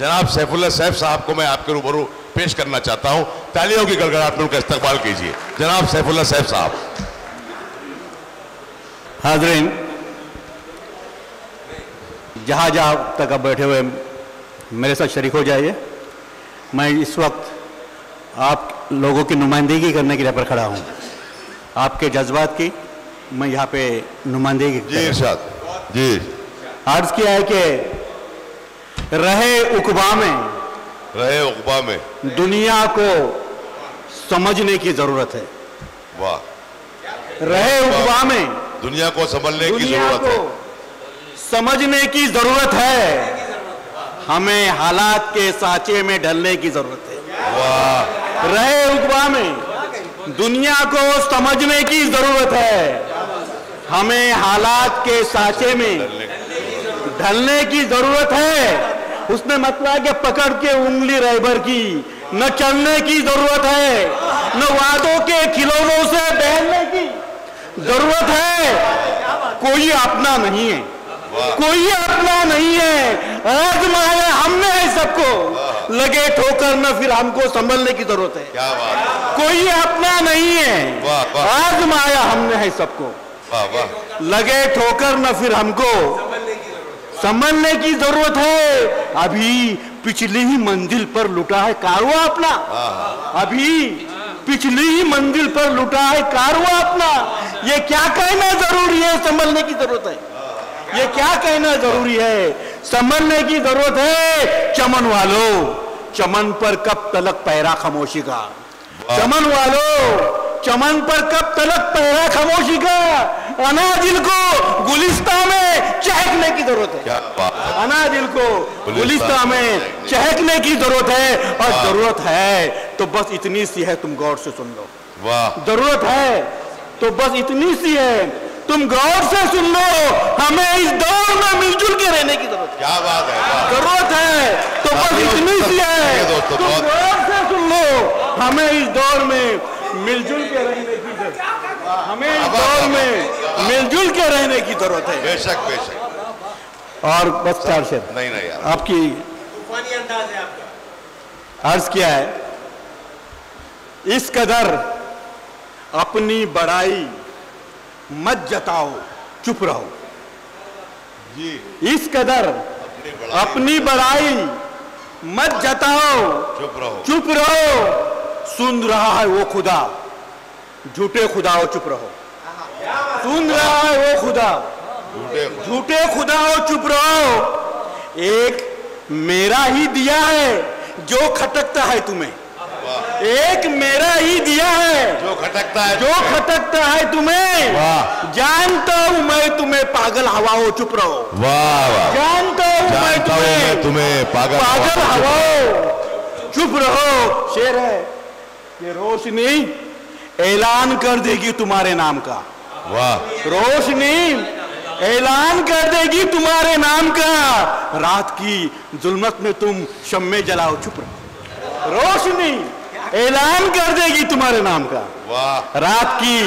जनाब सैफुल्ला सैफ साहब को मैं आपके रूबरू पेश करना चाहता हूँ। तालियों की गड़गड़ाहट में उनका इस्तेमाल कीजिए। जनाब सैफुल्ला सैफ साहब। हाजरीन जहाँ जहाँ तक आप बैठे हुए मेरे साथ शरीक हो जाइए। मैं इस वक्त आप लोगों की नुमाइंदगी करने के लिए पर खड़ा हूँ। आपके जज्बात की मैं यहाँ पे नुमाइंदगी जी जी। अर्ज़ किया है कि रहे उकबा में। रहे उकबा में। दुनिया को समझने की ज़रूरत है। वाह। रहे उकबा में। दुनिया को समझने की ज़रूरत है। समझने की ज़रूरत है। हमें हालात के साँचे में ढलने की ज़रूरत है। वाह। रहे उकबा में। दुनिया को समझने की ज़रूरत है। हमें हालात के साँचे में ढलने की ज़रूरत है। उसने मतलब कि पकड़ के उंगली रहबर की। न चलने की ज़रूरत है न वादों के खिलौनों से बहलने की ज़रूरत है। कोई अपना नहीं है। कोई अपना नहीं है। आज आजमाया हमने है सबको। लगे ठोकर न फिर हमको संभलने की ज़रूरत है। क्या बात कोई अपना नहीं है। वाह। आजमाया हमने है सबको। लगे ठोकर न फिर हमको संभलने की ज़रूरत है। अभी पिछली ही मंजिल पर लुटा है कारवा अपना। अभी पिछली ही मंजिल पर लुटा है कारवा अपना। ये क्या कहना ज़रूरी है? संभलने की ज़रूरत है। ये क्या कहना ज़रूरी है? संभलने की ज़रूरत है चमन वालों। चमन पर कब तलक पैरा खामोशी का? चमन वालों चमन पर कब तलक पैरा खामोशी का? अनाजिल को गुलिस्ता में चहकने की ज़रूरत है। है। अनाजिल को गुलिस्ता में चहकने की ज़रूरत है और ज़रूरत है तो बस इतनी सी है तुम गौर से सुन लो। वाह। ज़रूरत है तो बस इतनी सी है तुम गौर से सुन लो हमें इस दौर में मिलजुल के रहने की ज़रूरत है। क्या बात है ज़रूरत है तो बस इतनी सी है तुम गौर से सुन लो हमें इस दौर में मिलजुल के रहने की ज़रूरत है। हमें इस दौर में मिलजुल के रहने की ज़रूरत है। बेशक बेशक। और बस चार शेर। नहीं नहीं यार। आपकी तूफानी अंदाज है आपका। अर्ज़ किया है इस कदर अपनी बड़ाई मत जताओ चुप रहो। जी। इस कदर अपनी बड़ा अपनी बड़ाई मत जताओ चुप रहो। चुप रहो। सुन रहा है वो खुदा झूठे खुदा हो चुप रहो। सुन रहा है वो खुदा। झूठे खुदा। हो चुप रहो। एक मेरा ही दिया है जो खटकता है तुम्हें। एक मेरा ही दिया है जो खटकता है जो खटकता है तुम्हें। जानता हूँ मैं तुम्हें पागल हवा हो चुप रहो। वाह वाह। जानता हूँ मैं तुम्हें। तुम्हें पागल पागल हवा- हवा हो चुप रहो। शेर है ये रोशनी ऐलान कर देगी तुम्हारे नाम का। वाह। रोशनी ऐलान कर देगी तुम्हारे नाम का। रात की जुल्मत में तुम शम्मे जलाओ चुप रहो। रोशनी ऐलान कर देगी तुम्हारे नाम का। वाह। रात की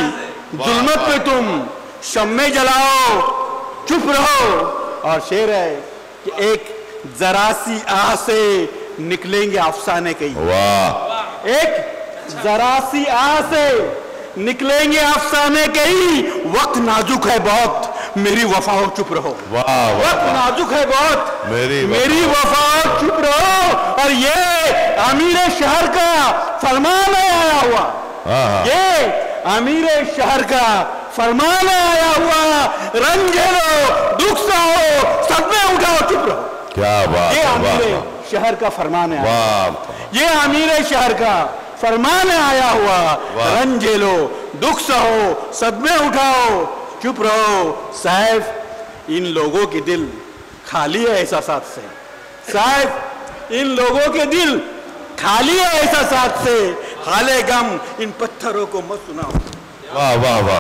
जुल्मत में तुम शम्मे जलाओ चुप रहो। और शेर है कि एक जरा सी आह से निकलेंगे अफसाने कई वाह। एक जरा सी आह से निकलेंगे अफसाने कई वक्त नाजुक है बहुत। मेरी वफा हो चुप रहो। वाह वाह वक्त नाजुक है बहुत। मेरी वफा- मेरी वफा हो चुप रहो। और ये अमीर शहर का फरमान आया हुआ। हाँ हाँ। ये अमीर शहर का फरमान आया हुआ। रंग झेलो दुख सहो सदमे उठाओ चुप रहो। क्या बात ये अमीर शहर का फरमान है वाह ये अमीर शहर का फरमान आया हुआ। रंग झेलो दुख सहो सदमे उठाओ चुप रहो, साहब। इन लोगों के दिल खाली है ऐसा साथ से। साहब, इन लोगों के दिल खाली है ऐसा साथ से। हाले गम, इन पत्थरों को मत सुनाओ। वाह वाह वाह।